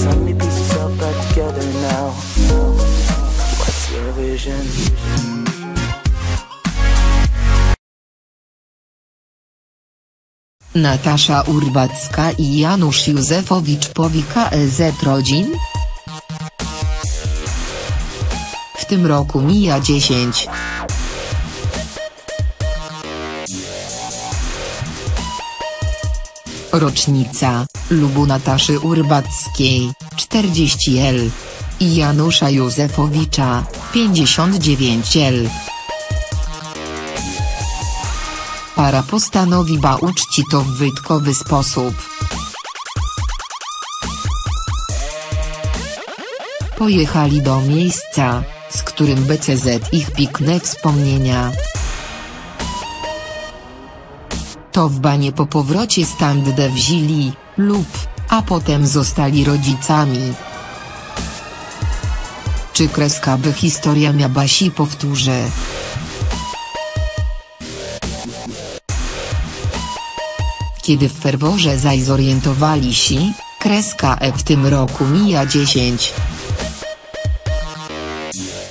Back together now. What's your vision? Natasza Urbacka i Janusz Józefowicz powi KZ Rodzin? W tym roku mija 10. Rocznica, lubu Nataszy Urbackiej, 40L. I Janusza Józefowicza, 59L. Para postanowiła uczcić to w wyjątkowy sposób. Pojechali do miejsca, z którym BCZ ich pikne wspomnienia. To w banie po powrocie stand de wzili, lub, a potem zostali rodzicami. Czy kreska by historia mia Basi powtórzy? Kiedy w ferworze zaś zorientowali się, kreska E w tym roku mija 10.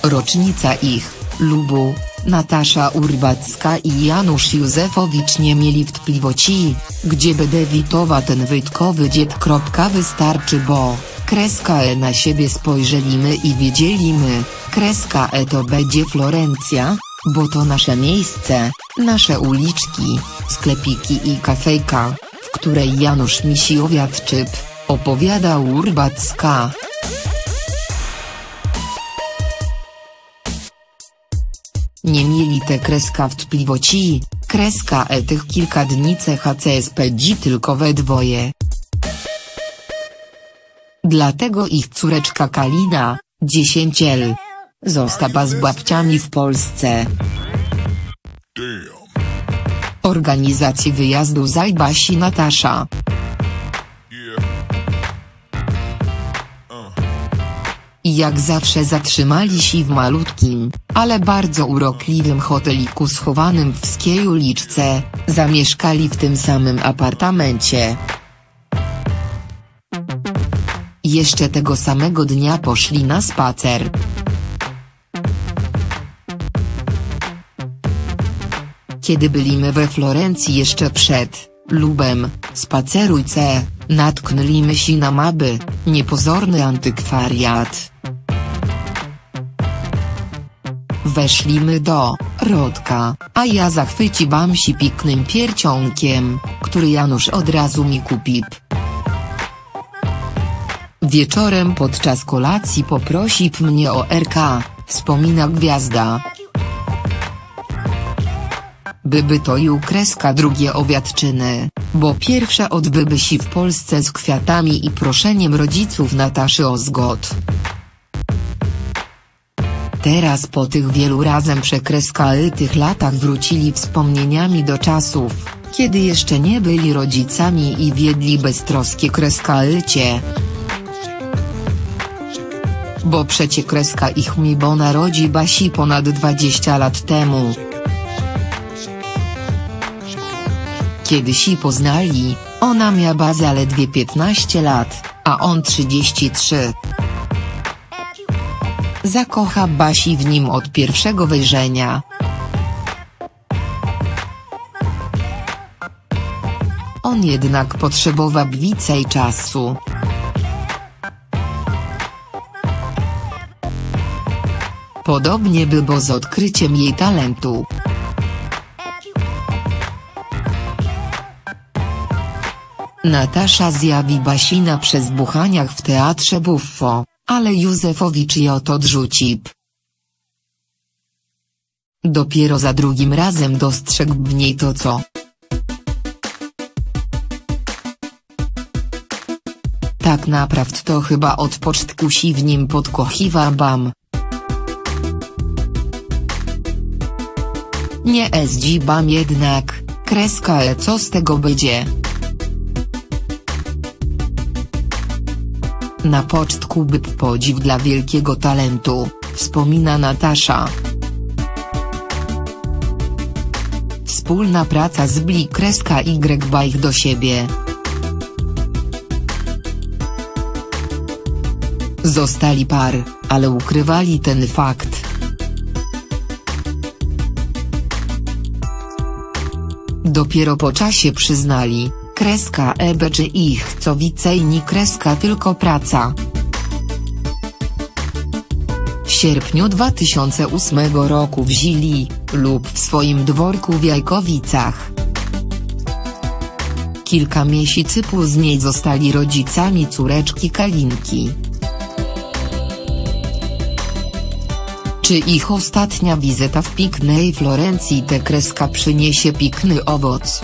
Rocznica ich, lubu, Natasza Urbacka i Janusz Józefowicz nie mieli wątpliwości, gdzie by witowa ten wytkowy dzied. Wystarczy bo, kreska E na siebie spojrzelimy i wiedzielimy, kreska E to będzie Florencja, bo to nasze miejsce, nasze uliczki, sklepiki i kafejka, w której Janusz Misiowiatczyk, opowiada Urbacka. Nie mieli te kreska wątpliwości, kreska e tych kilka dni CHC spędzi tylko we dwoje. Dlatego ich córeczka Kalina, 10 L. Została z babciami w Polsce. Organizacji wyjazdu zajbasi Natasza. Jak zawsze zatrzymali się w malutkim, ale bardzo urokliwym hoteliku schowanym w Skiej uliczce, zamieszkali w tym samym apartamencie. Jeszcze tego samego dnia poszli na spacer. Kiedy byliśmy we Florencji jeszcze przed, lubem, spacerujce, natknęliśmy się na maby, niepozorny antykwariat. Weszlimy do Rodka, a ja zachwyciłam się piknym piercionkiem, który Janusz od razu mi kupił. Wieczorem podczas kolacji poprosił mnie o RK, wspomina gwiazda. Byby to i kreska drugie owiadczyny, bo pierwsza odbyby się w Polsce z kwiatami i proszeniem rodziców Nataszy o zgod. Teraz po tych wielu razem przekreskanych latach wrócili wspomnieniami do czasów, kiedy jeszcze nie byli rodzicami i wiedli beztroskie kreskalycie. Bo przecie kreska ich mi bo narodzi Basi ponad 20 lat temu. Kiedy się poznali, ona miała zaledwie 15 lat, a on 33. Zakocha Basi w nim od pierwszego wejrzenia. On jednak potrzebował więcej czasu. Podobnie było z odkryciem jej talentu. Natasza zjawi Basina przez buchaniach w teatrze Buffo, ale Józefowicz ją to odrzucił. Dopiero za drugim razem dostrzegł w niej to co. Tak naprawdę to chyba od początku się w nim podkochiwa bam. Nie SG bam jednak, kreska ale co z tego będzie. Na pocztku by podziw dla wielkiego talentu, wspomina Natasza. Wspólna praca z Bli kreska Y bajch do siebie. Zostali par, ale ukrywali ten fakt. Dopiero po czasie przyznali, kreska ebe czy ich co wicej kreska tylko praca. W sierpniu 2008 roku w Zili, lub w swoim dworku w Jajkowicach. Kilka miesięcy później zostali rodzicami córeczki Kalinki. Czy ich ostatnia wizyta w pięknej Florencji tę kreska przyniesie piękny owoc?